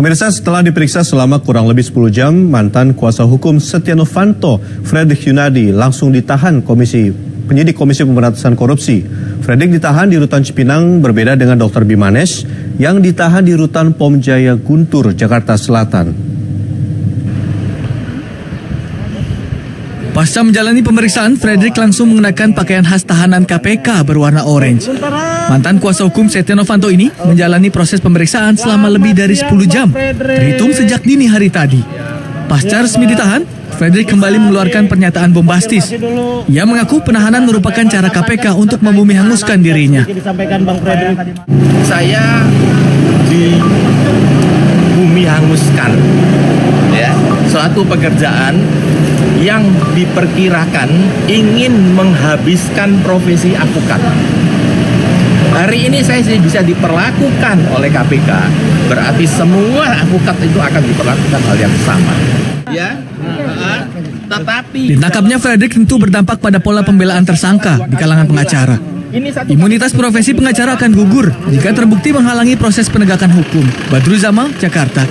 Pemirsa setelah diperiksa selama kurang lebih 10 jam, mantan kuasa hukum Setia Novanto, Fredrik Yunadi, langsung ditahan Komisi penyidik Komisi Pemberantasan Korupsi. Fredrik ditahan di rutan Cipinang berbeda dengan Dr. Bimanes yang ditahan di rutan Pom Jaya Guntur, Jakarta Selatan. Pasca menjalani pemeriksaan, Frederick langsung mengenakan pakaian khas tahanan KPK berwarna orange. Mantan kuasa hukum Setia Novanto ini menjalani proses pemeriksaan selama lebih dari 10 jam, terhitung sejak dini hari tadi. Pasca resmi ditahan, Frederick kembali mengeluarkan pernyataan bombastis. Ia mengaku penahanan merupakan cara KPK untuk membumi hanguskan dirinya. Saya di bumi hanguskan ya suatu pekerjaan yang diperkirakan ingin menghabiskan profesi advokat. Hari ini saya bisa diperlakukan oleh KPK, berarti semua advokat itu akan diperlakukan hal yang sama. Ya, tetapi ditangkapnya Frederick tentu berdampak pada pola pembelaan tersangka di kalangan pengacara. Imunitas profesi pengacara akan gugur jika terbukti menghalangi proses penegakan hukum. Badru Zamal, Jakarta.